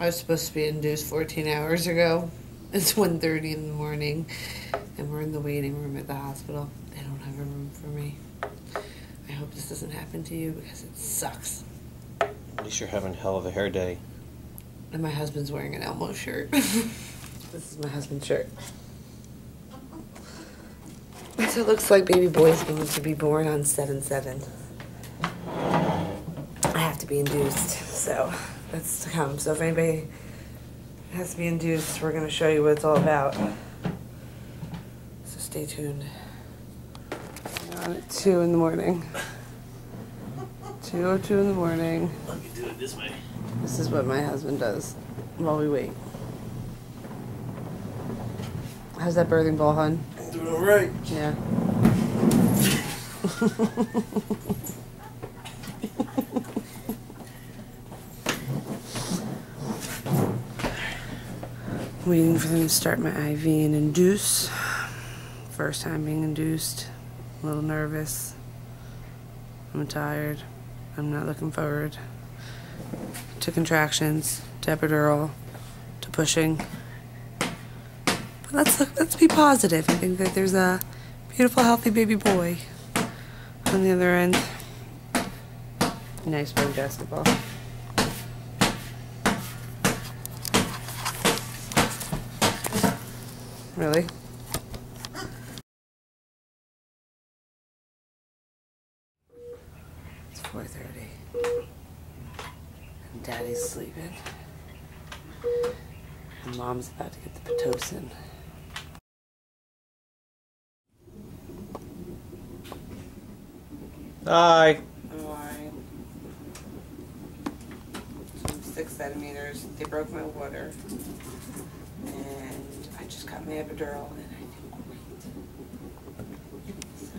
I was supposed to be induced 14 hours ago. It's 1.30 in the morning, and we're in the waiting room at the hospital. They don't have a room for me. I hope this doesn't happen to you because it sucks. At least you're having hell of a hair day. And my husband's wearing an Elmo shirt. this is my husband's shirt. So it looks like baby boy's going to be born on 7-7. I have to be induced, so that's to come. So if anybody has to be induced, we're going to show you what it's all about. So stay tuned. On at 2 in the morning. 2.02 in the morning. Let me do it this way. This is what my husband does while we wait. How's that birthing ball, hun? Doing all right. Yeah. Waiting for them to start my IV and induce. First time being induced. A little nervous. I'm tired. I'm not looking forward to contractions, to epidural, to pushing. But let's look, let's be positive. I think that there's a beautiful, healthy baby boy on the other end. Nice playing basketball. Really? It's 4.30. And Daddy's sleeping. And Mom's about to get the Pitocin. Hi. Alright. Six centimeters. They broke my water. And I just got my epidural and I feel great. So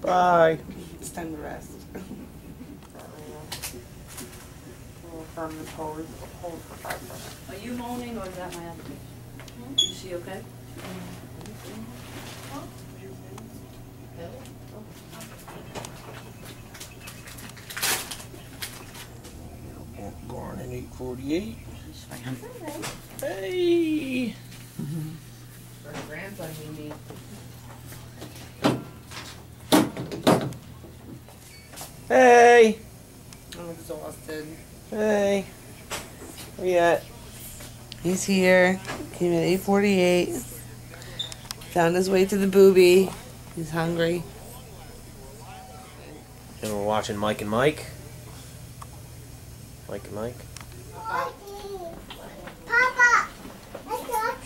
Bye. it's time to rest. We'll firm the hold, hold for five minutes. Are you moaning or is that my application? Is she okay? Born in 848. She's fine. Hey. For a grandson, we need. Hey. I'm exhausted. Hey. Where you at? He's here. Came at 8:48. Found his way to the booby. He's hungry. And we're watching Mike and Mike. Mike and Mike. Papa! I got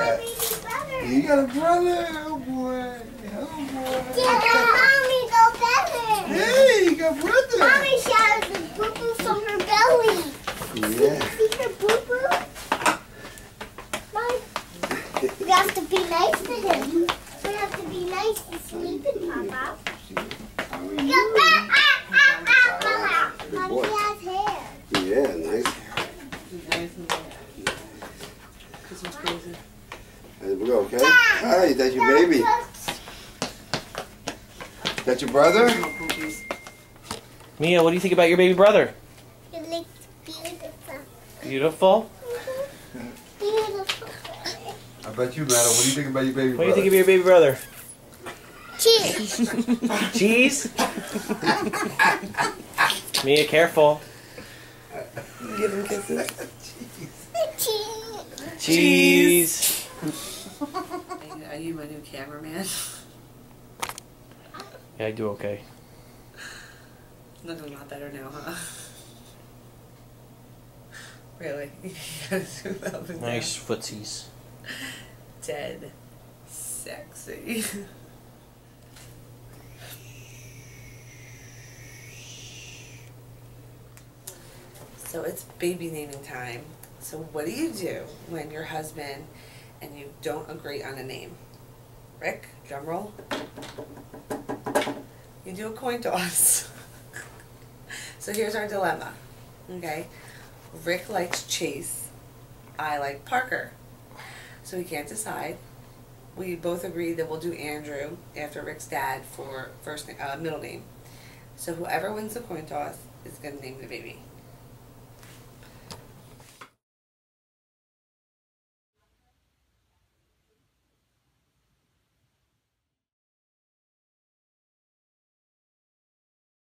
Papa with my brother. You got a brother? Oh boy. Oh boy. Yeah, mommy go better. Hey, you got a brother. Mommy showers the boo boo from her belly. Yeah. See her boo boo? Mom, we have to be nice to him. We have to be nice to sleeping, Papa. Go back ah, ah, ah. Good Mommy boy. has hair. Yeah, nice. Christmas crazy. There we go, okay? Hi, that's your baby. That's your brother? Mia, what do you think about your baby brother? It looks beautiful. Beautiful. Beautiful. How about you, Matt? What do you think about your baby brother? What do you think of your baby brother? Cheese. Cheese? Mia, careful. Give him kisses. Cheese. Cheese. Are you my new cameraman? Yeah, I do okay. Looking a lot better now, huh? Really? You gotta zoom up and down. Nice footsies. Dead. Sexy. So it's baby naming time. So what do you do when your husband and you don't agree on a name? Rick, drum roll. You do a coin toss. so here's our dilemma. Okay? Rick likes Chase. I like Parker. So we can't decide. We both agree that we'll do Andrew after Rick's dad for first uh, middle name. So whoever wins the coin toss is going to name the baby.